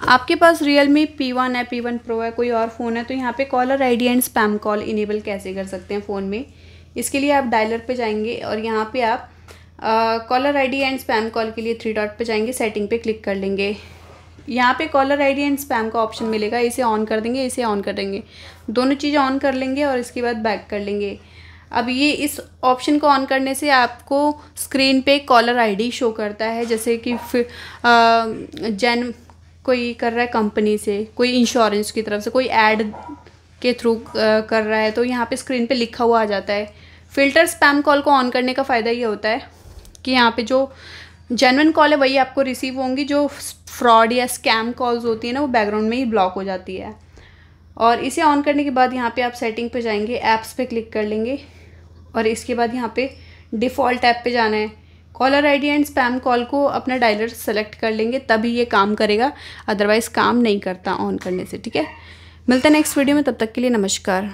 आपके पास Realme P one है पी वन प्रो है, कोई और फ़ोन है तो यहाँ पे caller ID and spam call enable कैसे कर सकते हैं फ़ोन में? इसके लिए आप डायलर पे जाएँगे और यहाँ पे आप caller ID and spam call के लिए थ्री डॉट पे जाएँगे सेटिंग पे क्लिक कर लेंगे। यहाँ पे कॉलर आईडी एंड स्पैम का ऑप्शन मिलेगा, इसे ऑन कर देंगे, इसे ऑन कर देंगे। दोनों चीज़ें ऑन कर लेंगे और इसके बाद बैक कर लेंगे। अब ये इस ऑप्शन को ऑन करने से आपको स्क्रीन पे कॉलर आईडी शो करता है, जैसे कि जैन कोई कर रहा है कंपनी से, कोई इंश्योरेंस की तरफ़ से, कोई ऐड के थ्रू कर रहा है तो यहाँ पे स्क्रीन पे लिखा हुआ आ जाता है। फ़िल्टर स्पैम कॉल को ऑन करने का फ़ायदा ये होता है कि यहाँ पे जो जेनवन कॉल है वही आपको रिसीव होंगी, जो फ्रॉड या स्कैम कॉल्स होती है ना, वो बैकग्राउंड में ही ब्लॉक हो जाती है। और इसे ऑन करने के बाद यहाँ पे आप सेटिंग पे जाएँगे ऐप्स पे क्लिक कर लेंगे और इसके बाद यहाँ पे डिफ़ॉल्ट ऐप पे जाना है। Caller ID and spam call को अपना डायलर सेलेक्ट कर लेंगे, तभी ये काम करेगा। अदरवाइज़ काम नहीं करता ऑन करने से, ठीक है? मिलते हैं नेक्स्ट वीडियो में, तब तक के लिए नमस्कार।